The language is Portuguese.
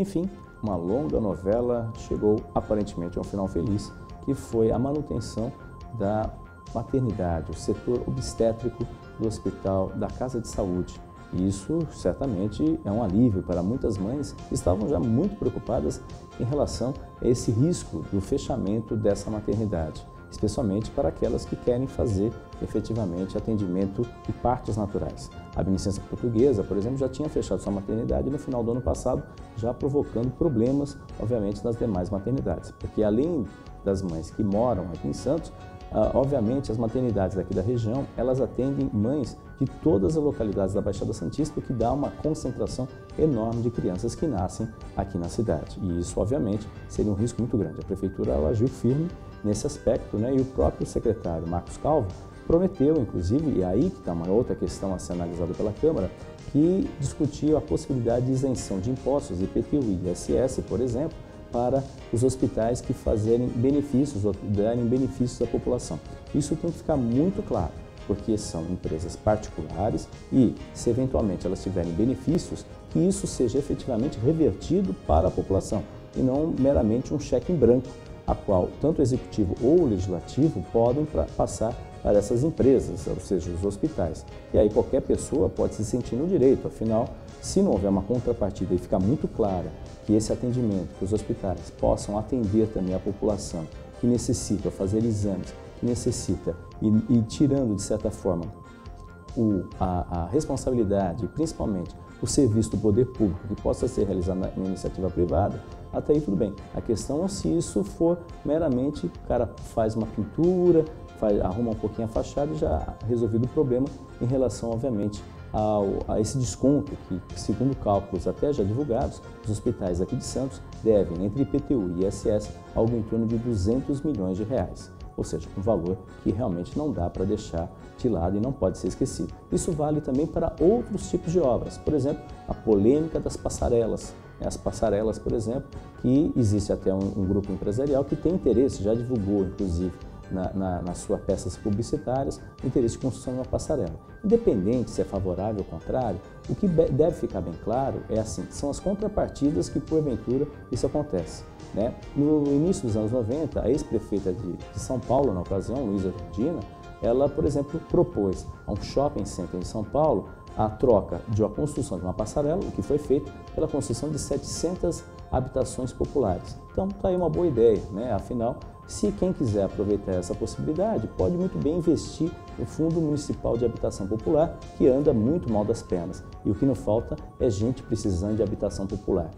Enfim, uma longa novela chegou aparentemente a um final feliz, que foi a manutenção da maternidade, o setor obstétrico do hospital da Casa de Saúde. E isso certamente é um alívio para muitas mães que estavam já muito preocupadas em relação a esse risco do fechamento dessa maternidade especialmente para aquelas que querem fazer efetivamente atendimento de partes naturais. A Beneficência Portuguesa, por exemplo, já tinha fechado sua maternidade no final do ano passado, já provocando problemas, obviamente, nas demais maternidades, porque além das mães que moram aqui em Santos, ah, obviamente as maternidades aqui da região, elas atendem mães de todas as localidades da Baixada Santista, o que dá uma concentração enorme de crianças que nascem aqui na cidade. E isso, obviamente, seria um risco muito grande. A prefeitura agiu firme nesse aspecto, né? e o próprio secretário Marcos Calvo prometeu, inclusive, e aí que está uma outra questão a ser analisada pela Câmara, que discutiu a possibilidade de isenção de impostos, IPTU e ISS, por exemplo, para os hospitais que fazerem benefícios, ou darem benefícios à população. Isso tem que ficar muito claro, porque são empresas particulares e, se eventualmente elas tiverem benefícios, que isso seja efetivamente revertido para a população e não meramente um cheque em branco a qual tanto o executivo ou o legislativo podem passar para essas empresas, ou seja, os hospitais. E aí qualquer pessoa pode se sentir no direito, afinal, se não houver uma contrapartida e ficar muito clara que esse atendimento, que os hospitais possam atender também a população que necessita fazer exames, que necessita, e tirando de certa forma o, a, a responsabilidade, principalmente o serviço do poder público que possa ser realizado na, iniciativa privada, até aí tudo bem. A questão é se isso for meramente, o cara faz uma pintura, faz, arruma um pouquinho a fachada e já resolvido o problema em relação, obviamente, ao, a esse desconto que, segundo cálculos até já divulgados, os hospitais aqui de Santos devem, entre IPTU e ISS, algo em torno de 200 milhões de reais ou seja, um valor que realmente não dá para deixar de lado e não pode ser esquecido. Isso vale também para outros tipos de obras, por exemplo, a polêmica das passarelas. As passarelas, por exemplo, que existe até um, um grupo empresarial que tem interesse, já divulgou inclusive na, na, peças publicitárias, o interesse de construção de uma passarela. Independente se é favorável ou contrário, o que deve ficar bem claro é assim, são as contrapartidas que porventura isso acontece. Né? No início dos anos 90, a ex-prefeita de, de, São Paulo, na ocasião, Luísa Regina, ela, por exemplo, propôs a um shopping center em São Paulo a troca de uma construção de uma passarela, o que foi feito pela construção de 700 habitações populares. Então, está aí uma boa ideia, né? afinal, se quem quiser aproveitar essa possibilidade, pode muito bem investir no Fundo Municipal de Habitação Popular, que anda muito mal das pernas. E o que não falta é gente precisando de habitação popular.